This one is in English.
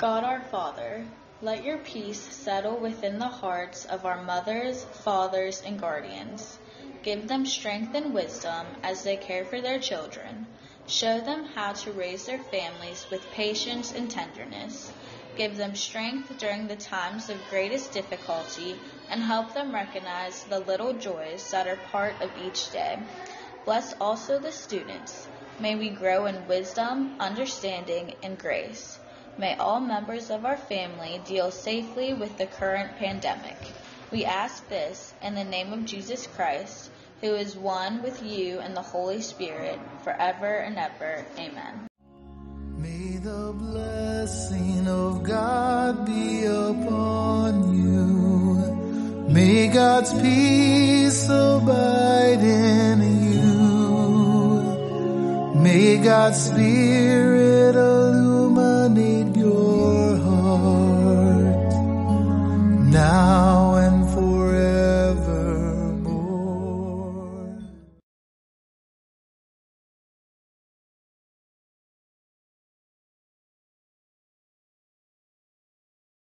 God our Father, let your peace settle within the hearts of our mothers, fathers, and guardians. Give them strength and wisdom as they care for their children. Show them how to raise their families with patience and tenderness. Give them strength during the times of greatest difficulty and help them recognize the little joys that are part of each day. Bless also the students. May we grow in wisdom, understanding, and grace. May all members of our family deal safely with the current pandemic. We ask this in the name of Jesus Christ, who is one with you and the Holy Spirit, forever and ever. Amen. May the blessing of God be upon you. May God's peace abide in you. May God's spirit